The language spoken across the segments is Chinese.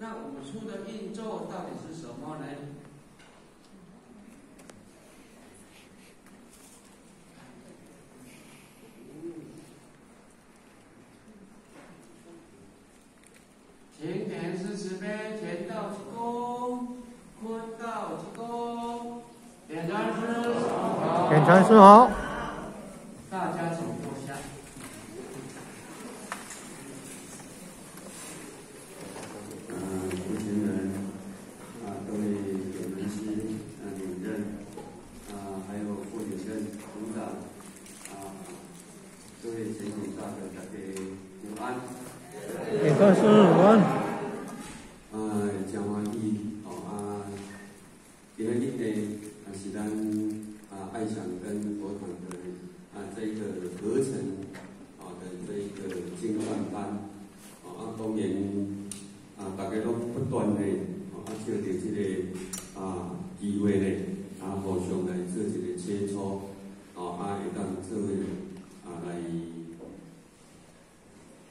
那五处的运作到底是什么呢？晴天是慈悲，天道是公，坤道是公，点赞是好，点传是好，大家请坐下。呃，主持人，啊，各位有门师、啊领任，啊，还有副领任、组长，啊，各位前请大德大家午安。点传是午安，呃，讲完义哦啊，今日呢，啊是咱啊爱想跟佛堂的啊这个合成啊的这一个经传班，啊啊当然啊大家都不断的啊借着这个啊机会呢，啊互相来做一个切磋，啊啊会当做啊来。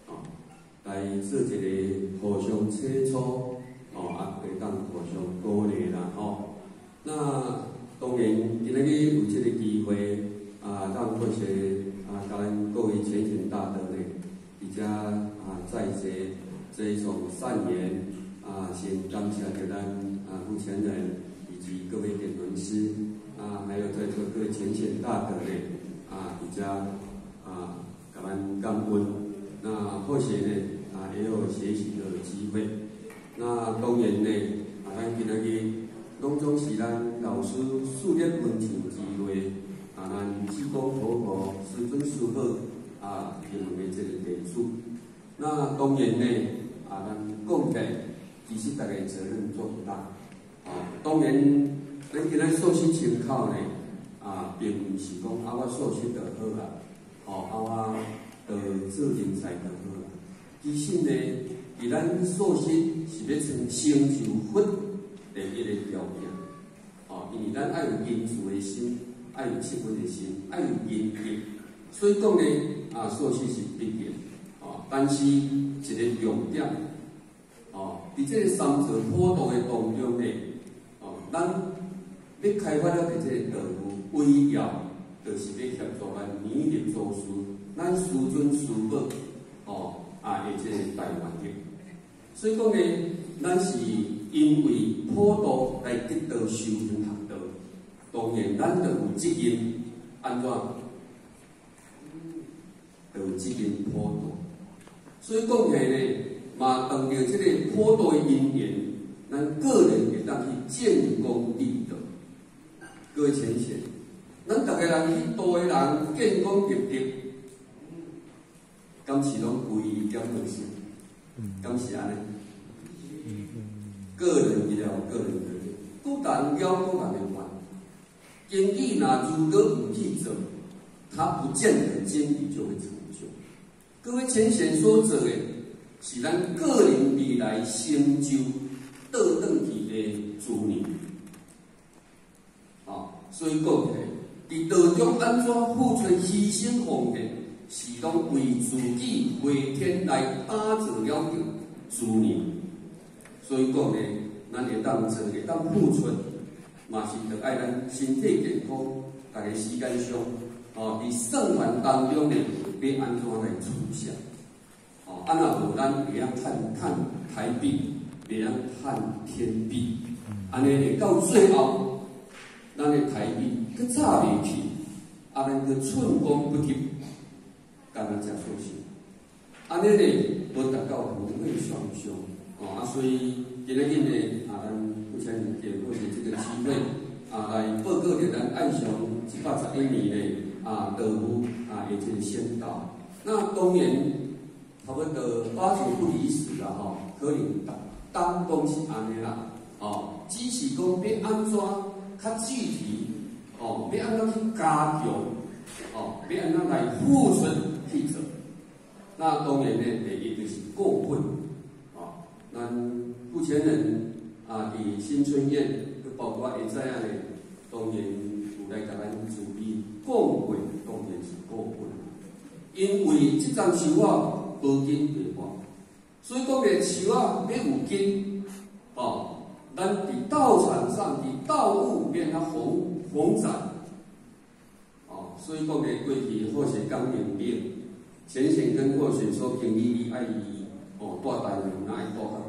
哦，来做一个互相切磋，哦，啊，会当互相鼓励啦，吼、那当然，今日有这个机会，啊，让这些啊，甲咱各位前贤大德呢，伫遮啊，在些这一种善言，啊，先感谢给咱啊目前人以及各位点轮师，啊，还有在座各位前贤大德呢，啊，伫遮啊，甲咱感恩。那或许呢，啊，也有学习的机会。那当然呢，啊，咱今仔日拢总是咱老师树立门前机会，啊，咱济公婆婆、师尊师傅啊，评论的这个点数。那当然呢，啊，咱讲起来，其实大家责任做不大。啊，当然，咱今仔受训请考呢，啊，并毋是讲啊，我受训就好啦，哦，啊我。呃，做人才就好啦。其实呢，伫咱素质是要成成就佛的一个条件。哦，因为咱爱有仁慈的心，爱有七分的心，爱有仁德。所以讲呢，啊，素质是必然。哦，但是一个重点，伫这个三者坡道的当中呢，哦，咱要开发了伫这个道路，为要就是要协助咱勉励做事。咱师尊师母，哦，啊，会即个大环境。所以讲呢，咱是因为普渡来得到修行学道，当然咱就有责任安怎，就有责任普渡。所以讲起呢，嘛当着即个普渡的因缘，咱个人会当去建功立德。各位浅浅，咱逐个人去多的人建功立德。敢是拢归于点东西？敢是安尼？个人一了个人的，不但要不但的管，经济若如果不去做，他不见得经济就会成就。各位前贤所做的，是咱个人未来成就倒转去的助念。啊，所以讲起来，伫道中安怎付出牺牲奉献？是拢为自己回天来打造了个资念，所以讲呢，咱会当做会当付出，嘛是着爱咱身体健康，逐个时间上，哦，伫生活当中呢，要安怎来处想？哦，安那无咱会晓趁趁台币，会晓趁天币，安尼呢到最后，咱的台币搁早袂去，啊，咱个寸光不及。干咱食素食，安尼呢，无达到福慧双修哦啊，所以今日今日啊，咱目前给过是这个机会啊，来报告给咱爱上一百十一年的啊道务啊，以及先导。那当然，差不多八九不离十啦吼，可能当当是安尼啦，哦，只是讲要安怎较具体，哦，要安怎去加强，哦，要安怎来付出。记者，那当然呢，第一就是过分啊。咱目前人啊，伫新春宴，佮包括现在啊呢，当然有来甲咱注意过分，当然是过分。因为即张树啊无根地花，所以讲个树啊要有根，哦，咱伫道场上，伫道路变啊弘弘展，哦，所以讲咧过去或许讲明病，浅显跟过去说经理你爱伊，哦，带台湾哪会带较久？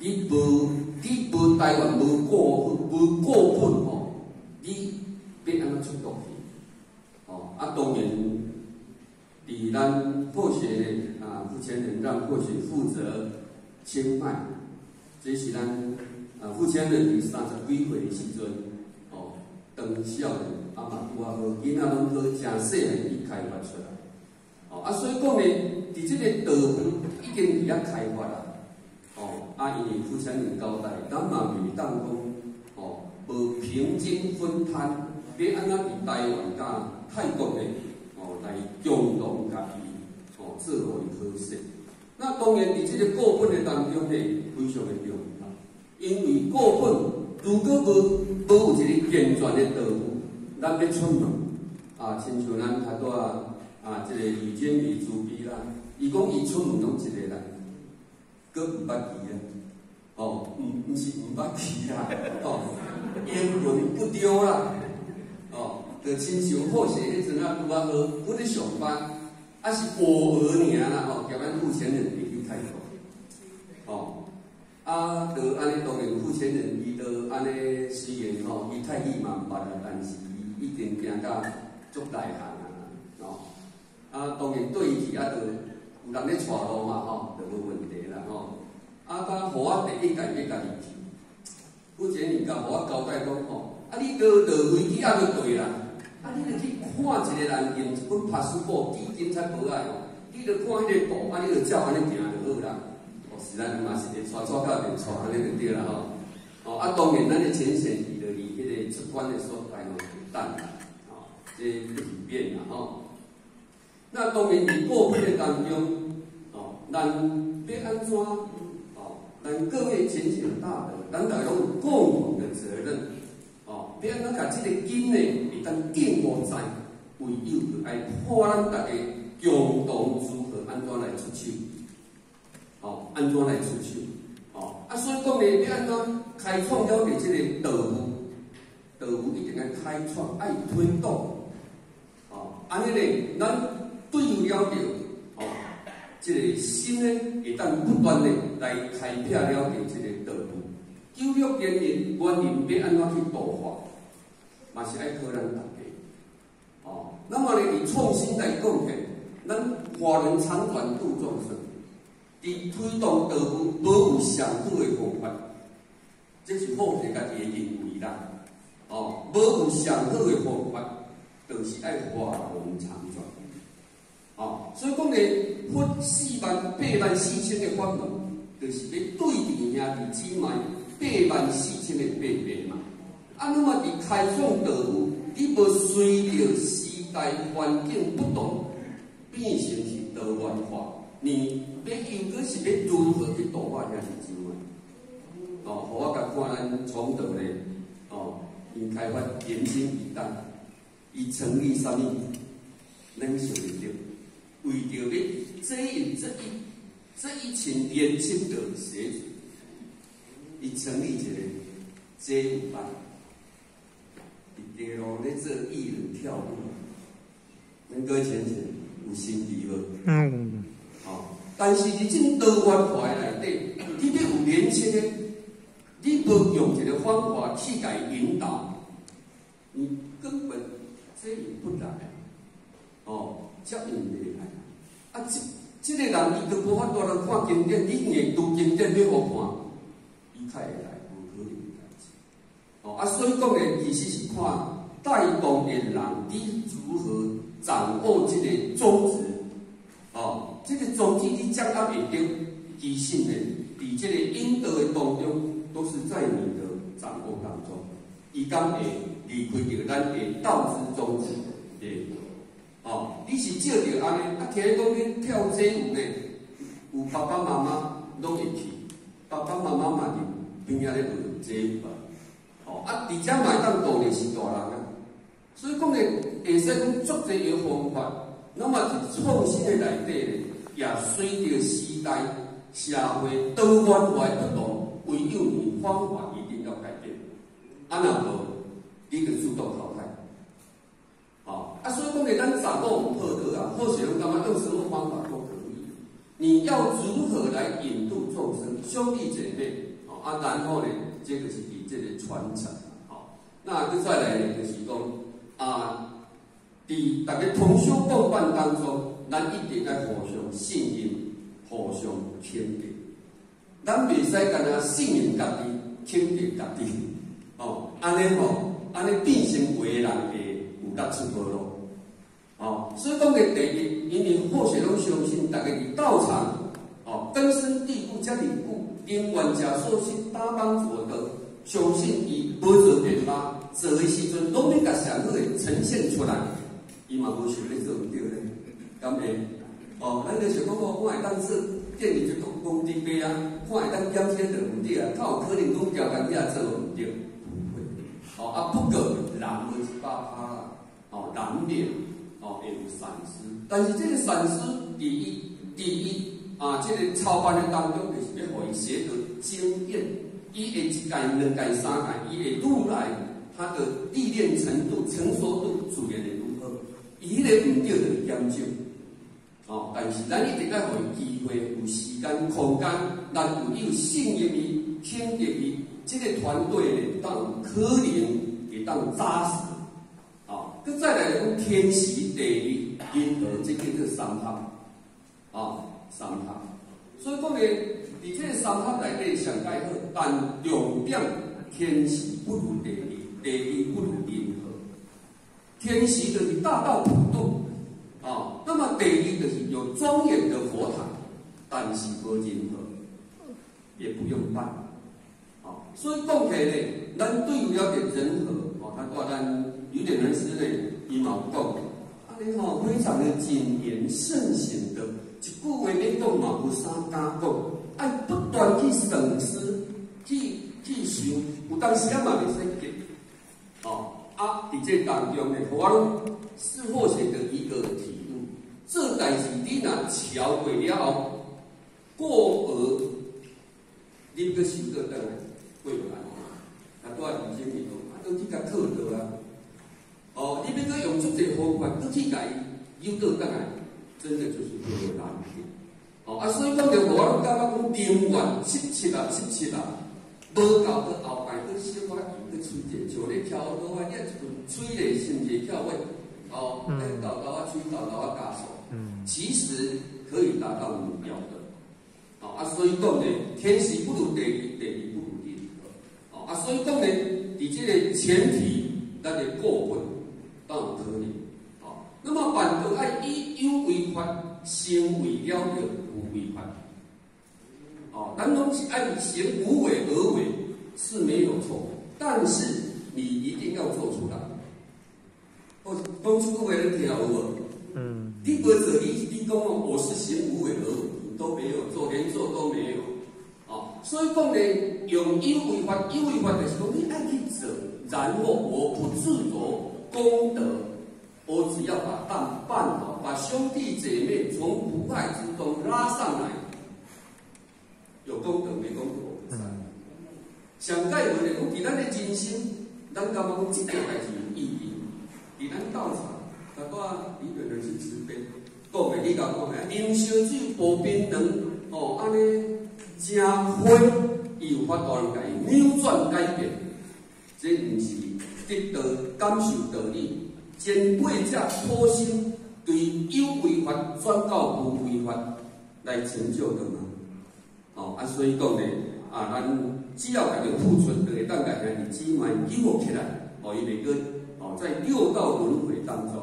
你无你无台湾无过无过分哦，你要安怎出国去？哦，啊，当然，伫咱或许啊，付钱人让或许负责清迈。这是咱啊，父亲人伫三十几岁的时阵，哦，当少年啊嘛拄啊好，囡仔拢好，正细汉去开发出来，哦啊，所以讲呢，伫即个道路已经伫遐开发啦，哦，啊，因为父亲人交代，咱嘛袂当讲，哦，无平均分摊，要安怎伫台湾甲泰国的，哦，来共同家己，哦，做互伊好势。那当然，伫这个过本的当中呢，非常的重要。因为过本如果无无有一个健全的道路，咱要出门啊，亲像咱较多啊，啊，即个李建宇主笔啦，伊讲伊出门拢一个人，佫毋捌骑啊，哦，毋毋是毋捌骑啦，哦，英文不丢啦，哦，就亲像或许迄阵啊，拄啊好，阮咧上班。啊是偶尔尔啦吼，叫咱付钱人会去泰国，吼，啊，就安尼当然付钱人伊都安尼虽然吼，伊泰语嘛毋捌啊，但是伊一定行到足内行啊，吼，啊，当然对伊啊，就有人咧带路嘛吼，就无问题啦吼，啊，当互我第一家要家己去，付钱人甲互我交代讲吼，啊，你到到飞机啊就对啦。啊！你著去看一个人用一本拍书报，记警察无爱哦。你著看迄个图，啊，你著照安尼行就好啦。哦，是咱嘛是咧传错到边传安尼就对啦吼。哦，啊，当然咱的前线伊著离迄个出关的所在吼等啦。哦，这不变啦吼。那当然伫过程的当中，哦，咱要安怎？哦，咱各位前线大德，咱大家有共同的责任。哦，要安怎甲即个金呢？当建国在，唯有就爱破咱大家共同如何安怎来出手，哦，安怎来出手，哦，啊，所以讲呢，要安怎开创了的即个道路，道路一定要开创，爱推动，哦，安尼呢，咱对有了着，哦，即个心呢，会当不断的来开辟了着即个道路，教育人员、官员要安怎去度化。嘛是爱靠咱大家，哦，那么呢，以创新来讲起，咱华人长短度众生，伫推动道路无有上好的方法，这是好者家己的认为啦，哦，无有上好的方法，就是爱华人长短，哦，所以讲呢，分四万八万四千的法门，就是要对治兄弟姊妹八万四千个病病嘛。啊，那么伫开创道路，你无随着时代环境不同，变成是多元化。你要应该是要如何去度化遐是怎啊？哦，互我甲看咱创道咧，哦，因开发年轻一代，伊成立啥物？咱想得到，为着要吸引这一这一群年轻的学子，伊成立一个街舞班。第路咧做艺人跳舞，恁哥前前有心理无？嗯。哦，但是伫种多元化内底，你要有年轻的，你无用一个方法去甲伊引导，你根本这引不来。哦，接引袂来。啊，即即个人伊都无法度来看经典，你硬读经典要互看，伊开会来。哦，啊，所以讲呢，其实是看带动的人，你如何掌握这个宗旨，哦，这个宗旨你掌握袂到，其实呢，伫这个引导的当中，都是在你的掌握当中。伊讲会离开着咱的道之宗旨，对，哦，你是照着安尼，啊，听讲恁跳街舞呢，有爸爸妈妈拢会去，爸爸妈妈嘛伫边仔咧做街舞。啊，而且买当道理是大人啊，所以讲呢，会使讲足侪个方法，那么伫创新的内底呢，也随着时代、社会多元化不同，唯有你方法一定要改变，啊那无你就自动淘汰。好，啊所以讲咧，咱掌握好德啊，或许人感觉用什么方法都可以。你要如何来引渡众生，兄弟姐妹，啊，然后呢，这个是你这个传承，好，那就再来就是讲啊，在大家同修共办当中，咱一定要互相信任，互相肯定。咱袂使干那信任家己，肯定家己，哦，安尼吼，安尼变成为人会有得出无路，哦，所以讲个第一，因为或许拢相信，大家伫道场，哦，根深蒂固，遮尔久，因缘者所信，打帮做得，相信伊无做变化，做诶时阵，拢要甲上好诶呈现出来，伊嘛无想咧做毋对咧，敢会？哦，咱就想讲我我会当说。建立一个工地碑啊，看会当减轻着毋对啊，较有可能讲条件遐做毋对，不会。哦啊，不过人会一百趴啦，哦难免哦会有闪失。但是这个闪失，第一第一啊，这个操办的当中就是要互伊学得经验，伊会一届、两届、三届，伊会愈来他的历练程度、成熟度自然会愈好？伊迄个毋对就减少。哦，但是咱一定要互伊机会、有时间、空间，咱有有信任伊、肯定伊，这个团队呢，当可能会当扎实。哦，佮再来讲天时地利人和，这叫做三合。哦，三合。所以讲呢，伫这个三合内底上介好，但重点天时不如地利，地利不如人和。天时就是大道普渡。啊，那么地利就是有庄严的佛堂，但是无任何，也不用办。好，所以讲起来，咱对于了解人和，哦，他话咱有点人师呢，伊嘛有讲，啊，你吼非常的谨言慎行的，一句话要讲嘛，有三加讲，爱不断去省思，去去想，有当时啊嘛袂使急，哦，啊，伫这当中呢，我是或写的一个题。这代志你若超过了后，过而你个修得倒来过不来，啊，拄啊二千年啊，都去甲套倒啊。哦，你要搁用出这方法，搁去甲伊诱导倒来，真的就是过难点。哦，啊，所以讲着我感觉讲宁愿七七啊，七七啊，无够到后摆搁小可去吹者，像咧跳舞啊，一阵吹咧，甚至跳位，哦，搞搞啊吹，搞搞啊加速。其实可以达到目标的，啊，所以讲呢，天时不如地利，地利不如人和，啊，所以讲呢，你这个前提那个过分当然可以，啊，那么反过来以有违法，先为了的无违法，啊，咱拢是按行无为而为是没有错，但是你一定要做出来，我当初为了条我。你不者，你你讲哦，我是行无为而为，都没有做，连做都没有，啊，所以讲呢，用因为法，因为法就是讲你爱去做，然后我不自着功德，我只要把蛋办好，把兄弟姐妹从苦海之中拉上来，有功德没功德我不在。想盖文的讲，伫咱的真心，咱感觉讲这件代志有意义，伫咱道场。他讲你本人是慈悲，讲嘅你甲讲嘅，饮烧酒无冰凉，哦，安尼真花，伊有法度来扭转改变，这毋是得到感受道理，前辈者初心对有为法转到无为法来成就的嘛？哦，啊，所以讲呢，啊，咱只要家己付出，就会当家己日子慢记录起来，哦，伊袂个，哦，在六道轮回当中。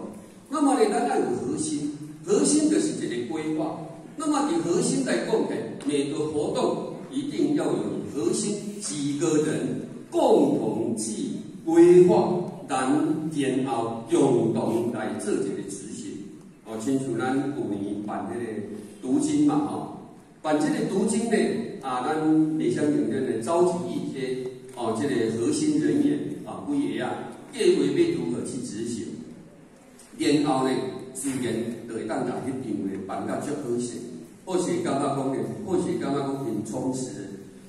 那么呢，咱要有核心，核心就是一个规划。那么以核心来讲的，每个活动一定要有核心几个人共同去规划，咱然后共同来做一个执行。哦，亲像咱去年办这个读经嘛，哦，办这个读经呢，啊，咱美香影院呢召集一些哦，这个核心人员啊，不一样，计划要如何去执行？然后呢，自然就会当来去场咧办到足好势，或许感觉讲咧，或许感觉讲很充实，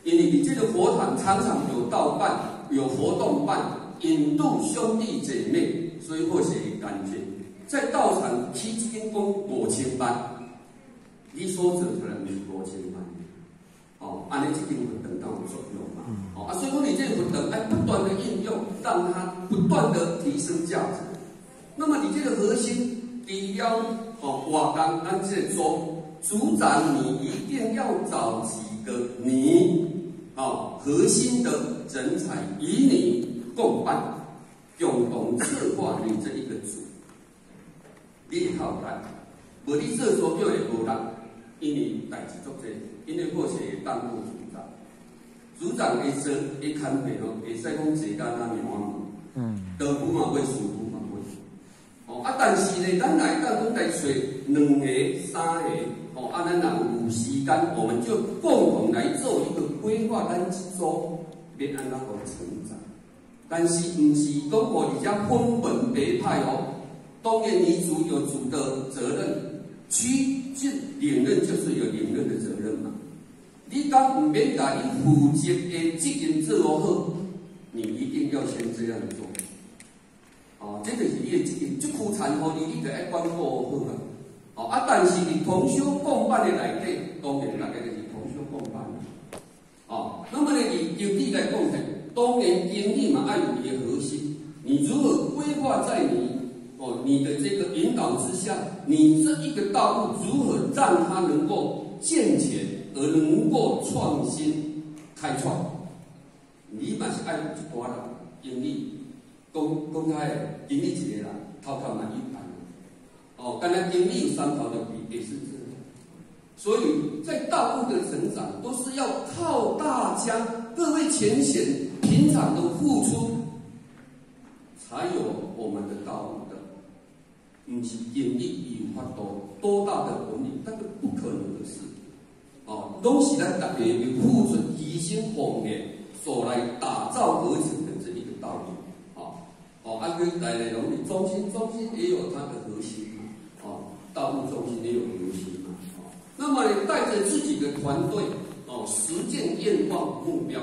因为你这个佛堂常常有道办、有活动办，引渡兄弟姐妹，所以或许感觉在道场起一间讲五千万，你所做出来是五千万，哦，安尼这间活动当有作用嘛？哦，啊，所以说你这个活动哎不断的应用，让它不断的提升价值。那么你这个核心，你要哦，我刚刚这说。组长，你一定要找几个你哦核心的人才以你共办，共同策划你这一个组。你好来，无你这所就会无人，因为代志做这，因为或许当过组长，组长会说会看病哦，会使讲时间啊面忙，嗯，都不嘛会舒服嘛会。哦啊，但是呢，咱来当讲来找两个、三个。哦，啊，咱若有时间，我们就共同来做一个规划，咱一组要安怎个成长。但是毋是讲我而家分门别派哦。当然，你主有主的责任，区就领任就是有领任的责任嘛。你讲毋免甲你负责的责任做好，你一定要先这样做。哦，这个是你的责任，即苦残酷你，你得爱管好好啊。哦啊！但是你同修共办的内底，当然大家就是同修共办哦，那么呢，你就地来共当然经历嘛，爱你的核心。你如何规划在你哦你的这个引导之下，你这一个道路如何让它能够健全而能够创新开创？你嘛是爱有一寡人经历，公公开经历一个人，头头嘛一盘。哦，刚才盈利有三条的比也是这，所以在道路的成长都是要靠大家各位前贤平常的付出，才有我们的道路的。不是经历有法多多大的能力，那个不可能的事。哦，都是咱特别有付出、一心奉献所来打造而成的这一个道路。哦，哦，安徽来来容易，中心中心也有它的核心。哦道路中心也有游行嘛？那么你带着自己的团队哦，实践愿望目标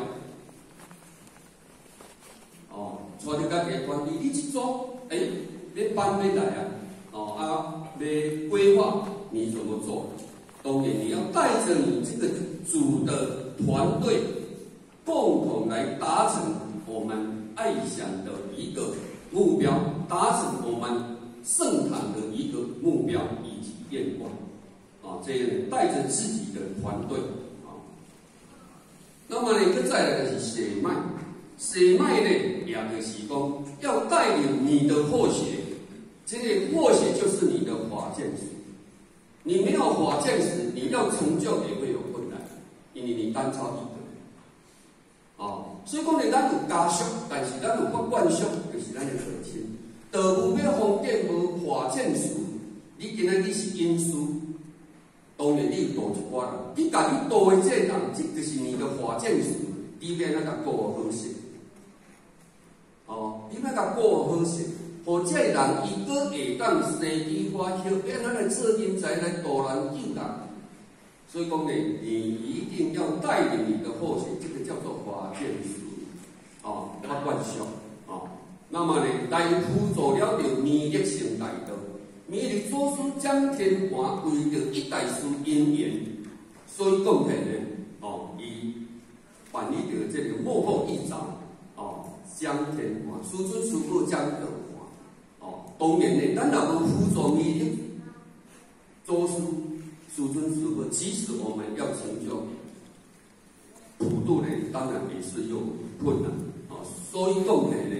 哦，带着家己团队一起做，哎，你班没来啊？哦啊，你规划你怎么做？当然你要带着你这个组的团队，共同来达成我们爱想的一个目标，达成我们。盛唐的一个目标以及愿望，啊，这样带着自己的团队，啊，那么呢，再来的是血脉，血脉呢，也就是讲要带领你的化血，这个化血就是你的法剑史，你没有法剑史，你要成就也会有困难，因为你单操一个，啊，所以讲呢，咱有加速，但是咱有不惯速，就是咱的核心。道无要方便无化剑术，你今仔日是因素，当然你有多一寡，你家己多的这人，这就是你的化剑术，你免那个过好势。你免甲过好势，或这人伊搁会当生机发烧，变咱来做人才来度人救人。所以讲呢，你一定要带领你的后学，这个叫做化剑术，哦，不惯小。那么呢，来辅助了着弥勒成大道，弥勒祖师将天盘为着一代师因缘，所以讲起呢，哦，伊办理着这个幕后一招，哦，将天盘，师尊师父将天盘，哦，当然呢，咱若无辅助弥勒祖师、师尊师父，即使我们要成就普度呢，当然也是有困难，哦，所以讲起呢。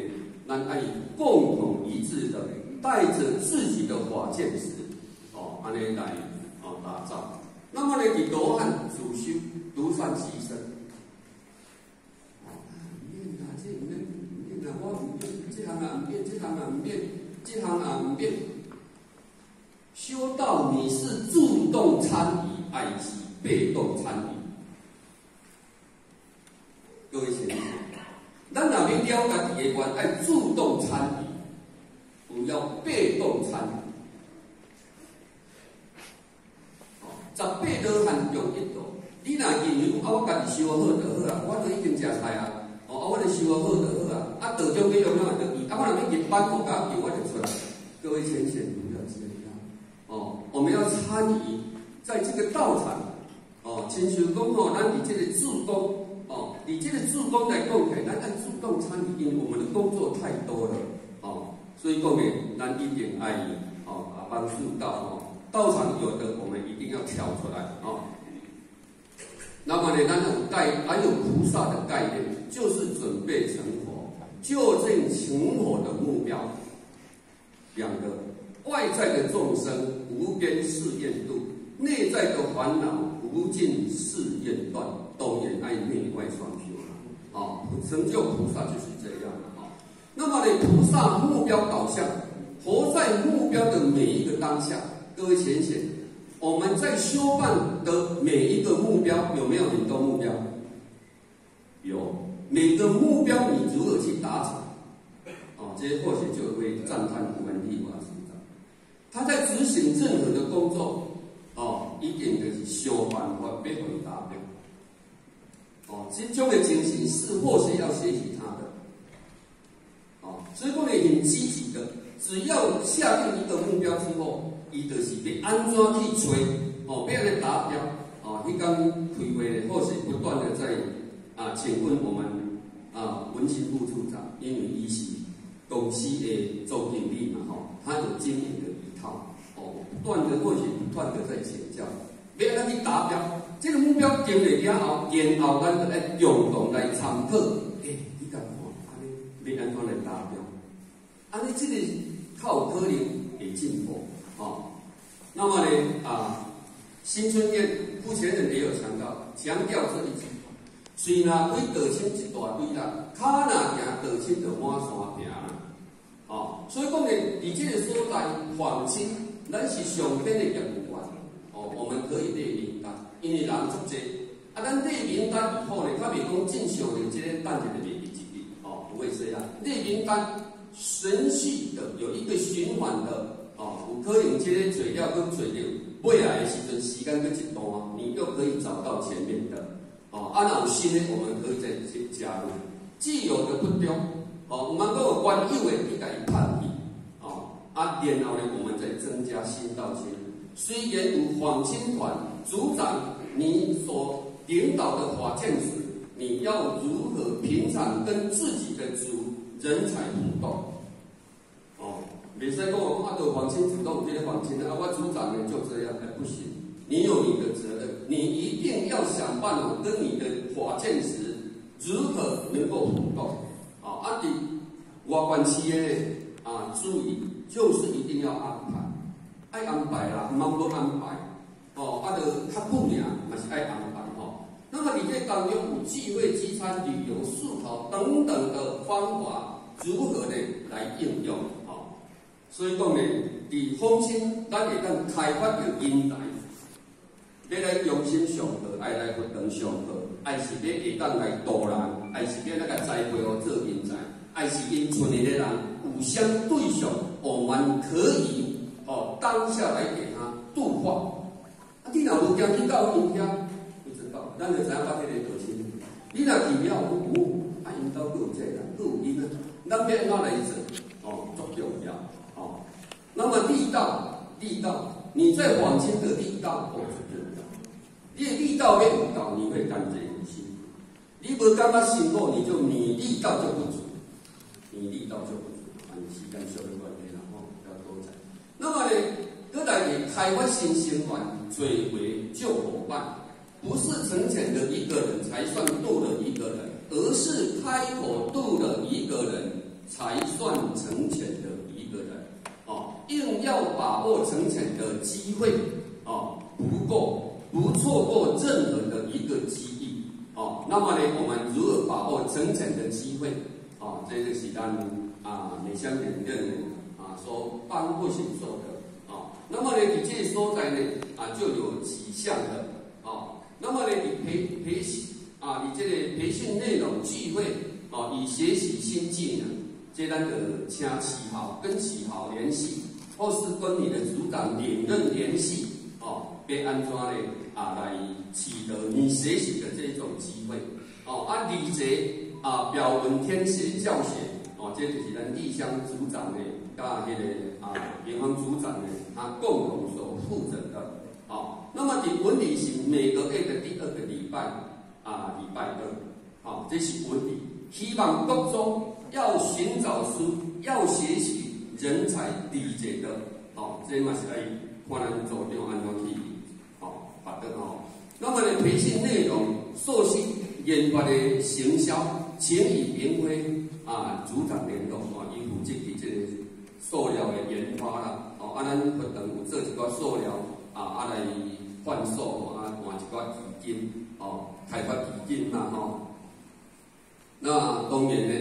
咱爱共同一致的，带着自己的法剑石，哦，安尼来哦打造。那么呢，你罗汉主修独善其身，哦，唔变啊，这唔变，唔变啊，我唔行啊唔变，这行啊唔变，这行啊唔变。修道你是主动参与，还是被动参与？各位请听。咱若要了家己的愿，爱主动参与，不要被动参与。哦十八罗汉用一道，你若认为啊，我家己修好就好啊，已经食菜啊，哦，啊，我哋修好就好啊，啊，道中给用用就伊，啊，我若要入班我甲叫我就出来。各位先贤不要这样，哦，我们要参与在这个道场，哦，亲像讲哦，那你这个助攻，哦，你这个助攻来讲起，咱按主动参与，因为我们的工作太多了，哦，所以讲呢，咱一点爱意哦，啊，帮助到哦，道场有的我们一定要挑出来，哦。那么呢，咱有概还有菩萨的概念，就是准备成佛，就近成佛的目标。两个外在的众生无边誓愿度，内在的烦恼无尽誓愿断，都也爱内外双修啊！成就菩萨就是这样的啊。那么呢，菩萨目标导向，活在目标的每一个当下。各位浅显。我们在修办的每一个目标有没有很多目标？有，每个目标你如何去达成？哦，这些或许就会赞叹我们立法成长，他在执行任何的工作，哦，一定就是修办法必会达标。哦，这种的精神是或是要学习他的。哦，所以讲你很积极的，只要下定一个目标之后。伊就是要安怎去找哦，要来达标哦。迄刚开会或是不断的在啊，请问我们啊，文心副处长，因为伊是公司的总经理嘛吼，他有经营的一套哦，不断的或许不断的在请教，要安怎去达标？这个目标定了了后，然后咱就来共同来参考，诶，你敢看安尼要安怎来达标？安尼这个靠可能会进步。哦，那么呢啊，新春宴目前人也有强调，强调这一句：虽然会得清一大堆啦，卡那行得清就满山行啦。哦，所以讲呢，你这个所在放心，咱是上天的业务员。哦，我们可以列名单，因为人足济。啊，咱列名单以后呢，他袂讲正常的即个单子的面积几哦，不会这样。列名单顺序的有一个循环的。哦，有可能即个材料跟材料未来的时阵时间跟一段，你又可以找到前面的。哦，啊，那有新的，我们可以再去加入。既有的不丢，哦，我们都有关有的你家己判定。哦，啊，然后呢，我们再增加新道具。虽然有访亲团组长，你所领导的法建时，你要如何平常跟自己的组人才互动？哦别再跟我讲，啊，都黄金主动，今天黄金啊，我组长呢就这样，哎，不行，你有你的责任，你一定要想办法跟你的法建时如何能够互动，啊，啊，你外关企业啊，注意，就是一定要安排，爱安排啦，唔好不安排，哦，啊，就较不明，还是爱安排，哦。那么你在当中有聚会、聚餐、旅游、思考等等的方法，如何呢来应用啊？所以讲呢，伫放心，咱会当开发着人才，要来用心上课，爱来活动上课，爱是要会当来导人，爱是要那个栽培哦做人才，爱是因村里的人互相对象，我们可以哦当下来给他度化。啊，你若无惊去到因遐，不知道，咱就知影发迄个道心。你若去了有，啊，因兜有这人，有因啊，咱要安怎来做？哦，足重要。那么力道，力道，你在往前的力道不足，你力道没有到，你会感觉很辛苦。你不刚刚辛苦，你就你力道就不足，你力道就不足，啊，你时间稍微关系然后要多讲。那么呢，各大你开发新鲜馆，最为旧伙伴，不是成全的一个人才算度了一个人，而是开口度了一个人才算成全的。硬要把握成全的机会，哦，不够，不错过任何的一个机遇，哦，那么呢，我们如何把握成全的机会？哦，这个是咱啊，美香点认啊，说帮不行受的，哦，那么呢，你这所在呢，啊，就有几项的，哦，那么呢，你培培训啊，你这个培训内容聚会，哦，以学习新技能，这单的请启豪跟启豪联系。或是跟你的组长领任联系，要，安装呢啊，来取得你学习的这种机会，哦，啊，理解啊，表文天写教学，哦，这就是咱义乡组长的，甲迄个啊，银行组长的，他共同所负责的，哦。那么伫文理是每个月的第二个礼拜啊，礼拜二，好，这是文理。希望国中要寻找书，要学习人才理解的，好，这嘛是来看咱组长安怎去，好，发的哦。那么呢，培训内容、塑性、研发的行销，请与明辉啊组长联络哦，伊负责的这个塑料的研发啦，哦，啊，咱活动有做一个塑料啊，啊来换售啊，换一个基金哦，开发基金啦，吼。那当然呢，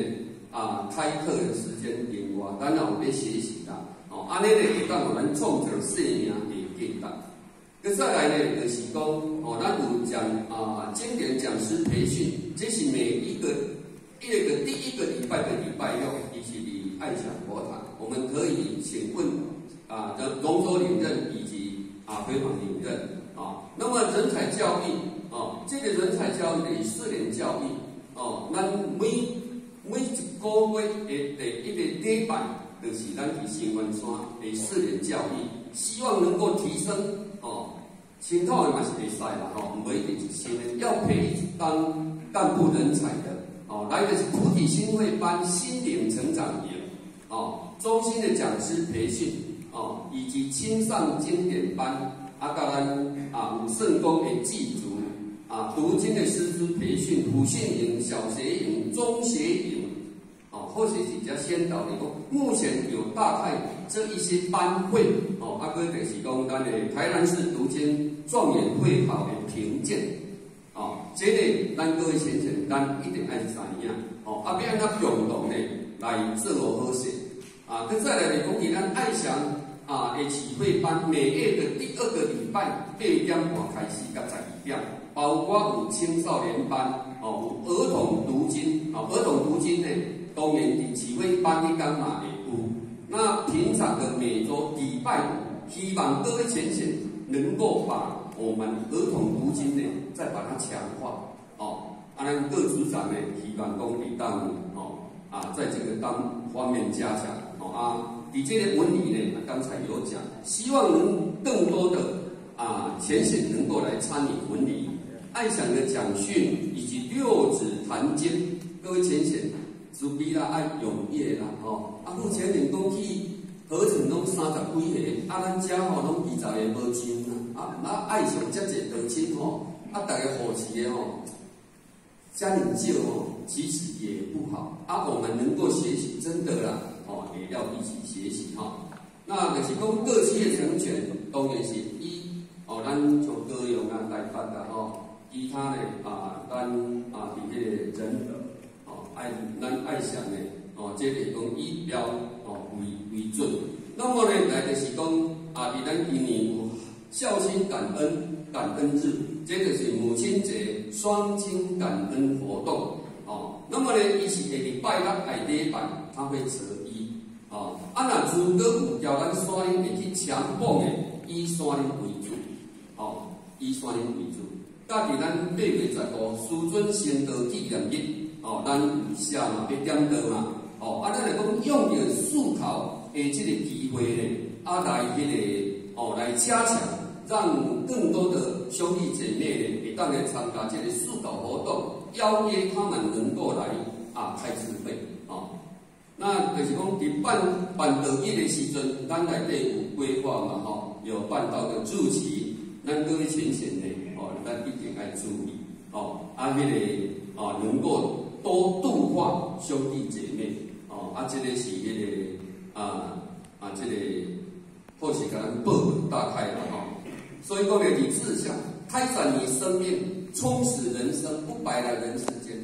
啊，开课的时间另外，当然我们学习啦，哦，安尼呢会当我们创造生命的简单。佮再来呢，就是讲，哦，咱有讲啊，经典讲师培训，这是每一个一个第一个礼拜的礼拜六，以及你爱讲佛堂，我们可以请问啊的龙舟领任以及啊回访领任啊。那么人才教育啊，这个人才教育的四年教育。哦，咱每每一个月的第一个礼拜，就是咱去新文山的四年教育，希望能够提升哦，青岛的嘛是会使啦，吼，唔一定是新的，要培当干部人才的，哦，来的是菩提新会班心灵成长营，哦，中心的讲师培训，哦，以及青上经典班，啊，甲咱啊五圣公的祭祖。啊，读经的师资培训，普训营、小学营、中学营，哦，或许比较先导的。目前有大概这一些班会，哦，阿哥就是讲咱的台南市读经状元会考的评鉴，哦，这个咱各位先生，咱一定爱是怎样？哦，阿边他共同的来自我和谐，啊，跟再来的讲起咱爱祥啊的启会班，每月的第二个礼拜八点半开始，到十二点。包括有青少年班，哦，有儿童读经，哦，儿童读经呢，当然伫指挥班的干嘛会有。那平常的每周礼拜五，希望各位前线能够把我们儿童读经呢，再把它强化，哦，啊，咱各组长呢，希望讲你当哦，啊，在这个当方面加强，哦啊，你这个文理呢，刚才有讲，希望能更多的啊前线能够来参与文理。爱想的讲训以及六指弹经，各位浅显，慈悲啦，爱踊跃啦，吼！啊，目前人讲去合成拢三十几个，啊，咱家吼拢二十个无钱啦，啊，那爱想这些得亲吼，啊，大家扶持的吼，家里少吼，其实也不好，啊，我们能够学习，真的啦，哦，也要一起学习哈。那就是讲各企业成全，当然是一，哦，咱从歌咏啊来发达吼。其他呢啊，咱啊，伫这个人，爱咱爱想呢哦，这个讲以标哦为为准。那么呢，来就是讲啊，伫咱今年有孝心感恩感恩日，这个是母亲节双亲感恩活动哦。那么呢，伊是下礼拜六海底拜，他会择一哦。啊，若如果有交咱山林会去强迫的，以山林为主哦，以山林为主。甲伫咱八月十五师尊先道纪念日，哦，咱下嘛要点灯嘛，哦，啊，咱来讲用着树头诶，即个机会咧，啊，来迄个哦，来加强，让更多的兄弟姐妹咧，会当来参加即个树头活动，邀约他们能够来啊开智慧，哦，那就是讲伫办办道日的时阵，咱内底有规划嘛，吼，有办道的主持，咱各位前线咧。哦，咱一定要注意哦，啊，迄个啊，能够多度化兄弟姐妹哦，啊，这个是迄个啊啊，这个或许可能报大开了哈。所以讲呢，你志向开展你生命，充实人生，不白来人世间。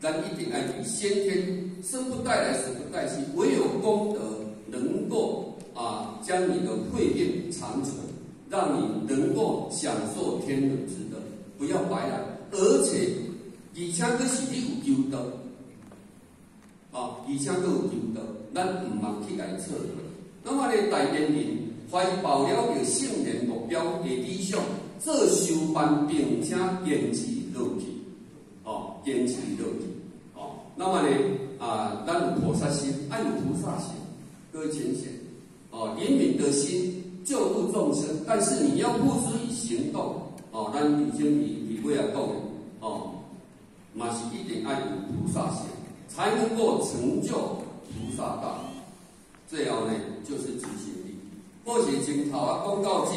咱一定要以先天生不带来，死不带去，唯有功德能够啊，将你的慧命长存。让你能够享受天伦之乐，不要白来，而且以前佫是你有救的，啊，以前佫有救的，咱唔忙去来测。那么呢，大年龄怀抱了着圣人目标的理想，做修办并且坚持落去，哦，坚持落去，哦，那么呢，啊，咱有菩萨心，爱有菩萨心，各位浅显，哦，怜悯的心，救度众生，但是你要付诸于行动，哦，咱以前你你不要讲，嘛是一定爱有菩萨心，才能够成就菩萨道。最后呢，就是执行力。或许前头啊讲到这，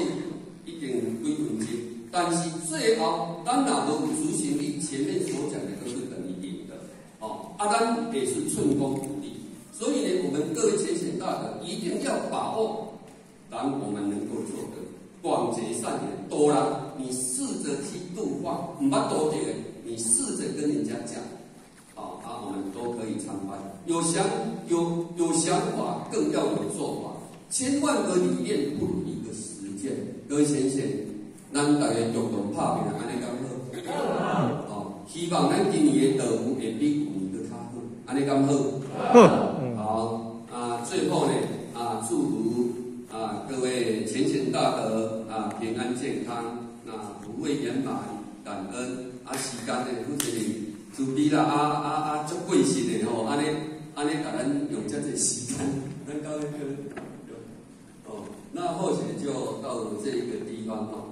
一定几分钟。但是最后，咱若无执行力，前面所讲的都是等于零的。哦，啊，咱也是寸功不力。所以呢，我们各位浅显大德一定要把握，当我们能够做的广结善缘，多了，你试着去度化，唔捌多的，你试着跟人家讲，啊啊，我们都可以参拜。有想有有想法，更要有做法。千万个理念不如一个实践。各位先生。咱大家共同拍拼，安尼咁好。哦，希望咱今年的稻谷会比去年更较好，安尼咁好。好，啊，最后呢，啊，祝福啊各位浅浅大德啊平安健康，啊福慧圆满，感恩。啊，时间呢，好似朱比啦，啊啊啊，足贵神的吼，安尼安尼，甲咱用遮侪时间，咱到那个，哦，那或许就到这个地方咯。